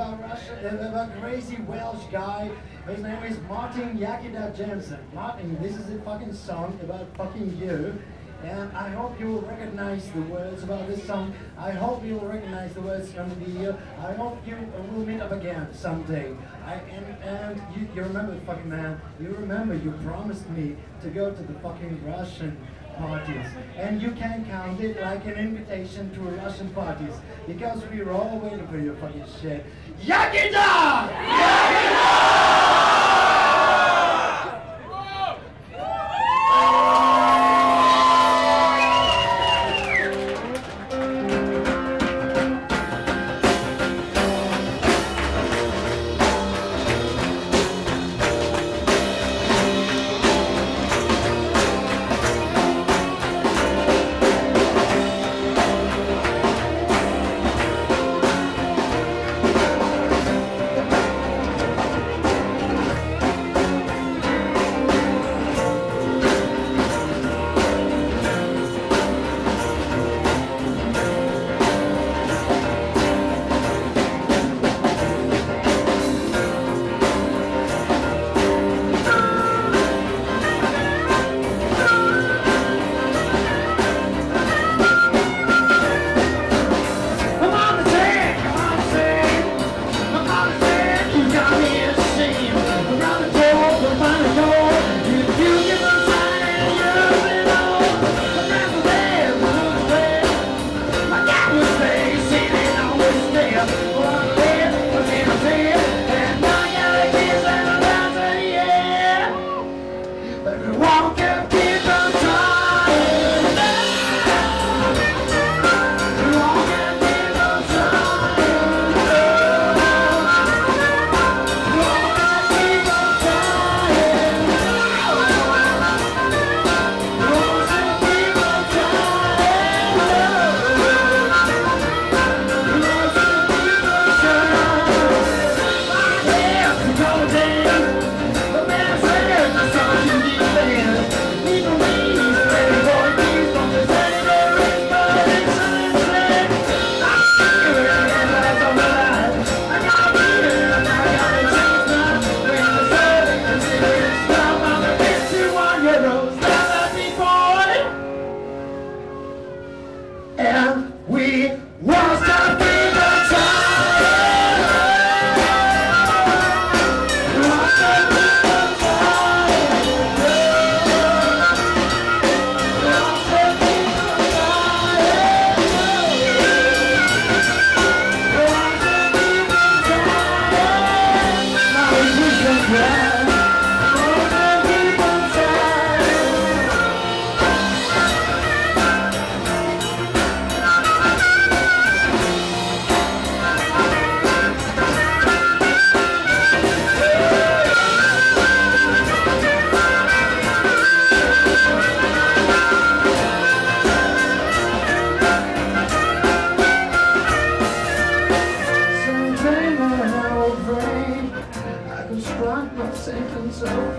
uh, about crazy Welsh guy. His name is Martin Yaki Da Janson. Martin, this is a fucking song about fucking you. And I hope you will recognize the words about this song. I hope you will recognize the words from the video. I hope you will meet up again someday. I, and and you, you remember, the fucking man, you remember you promised me to go to the fucking Russian parties. And you can count it like an invitation to Russian parties. Because we're all waiting for your fucking shit. Yakida! Yakida!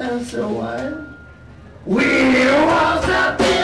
And so while, we was happy.